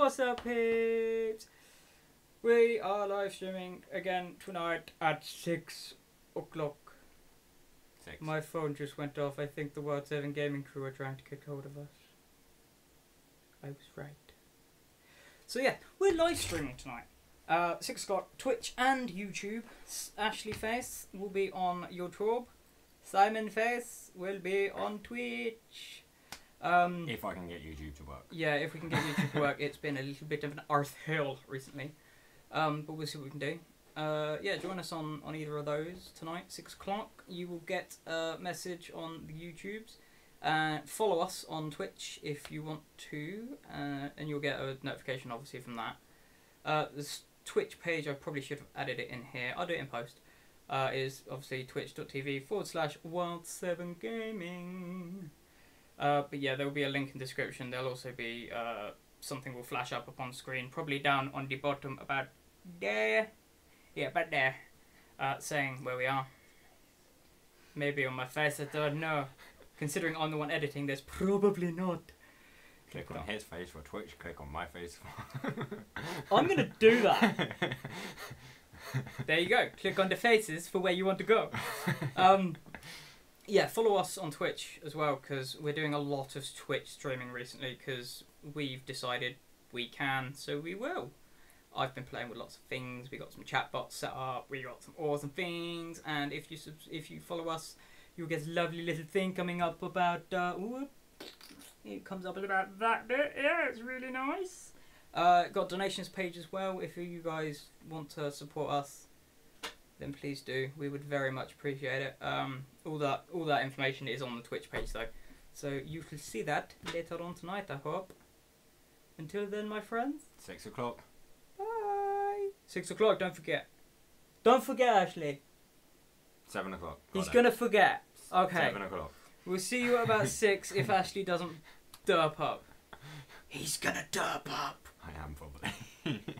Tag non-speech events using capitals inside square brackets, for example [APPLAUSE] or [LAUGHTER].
What's up, peeps? We are live streaming again tonight at 6 o'clock. Six. My phone just went off. I think the Wild 7 gaming crew are trying to get hold of us. I was right. So, yeah, we're live streaming tonight. Uh, 6 o'clock, Twitch and YouTube. S- Ashley Face will be on YouTube. Simon Face will be on Twitch. Um, if I can get YouTube to work. yeah, if we can get YouTube to work, it's been a little bit of an earth hill recently. Um, but we'll see what we can do. Uh, yeah, join us on, on either of those tonight, 6 o'clock. You will get a message on the YouTubes. Uh, follow us on Twitch if you want to, uh, and you'll get a notification obviously from that. Uh, this Twitch page, I probably should have added it in here. I'll do it in post. Uh, is obviously twitch.tv forward slash wild7 gaming. Uh, but yeah, there will be a link in the description. There'll also be uh, something will flash up upon screen, probably down on the bottom about there. Yeah, about there. Uh, saying where we are. Maybe on my face, I don't know. Considering I'm the one editing, there's probably not. Click on his face for Twitch. Click on my face for. [LAUGHS] I'm gonna do that. [LAUGHS] There you go. Click on the faces for where you want to go. [LAUGHS] Um, yeah, follow us on Twitch as well because we're doing a lot of Twitch streaming recently because we've decided we can, so we will. I've been playing with lots of things. We got some chatbots set up. We got some awesome things, and if you if you follow us, you'll get a lovely little thing coming up about. Uh, ooh, it comes up about that bit. Yeah, it's really nice. Uh, got donations page as well. If you guys want to support us, then please do. We would very much appreciate it. Um, all that all that information is on the Twitch page though, so you will see that later on tonight. I hope. Until then, my friends. Six o'clock. Bye. Six o'clock. Don't forget. Don't forget, Ashley. Seven o'clock. He's Got it. gonna forget. Okay. Seven o'clock. We'll see you at about [LAUGHS] six if Ashley doesn't derp up. He's gonna derp up. I am probably. Bye. [LAUGHS]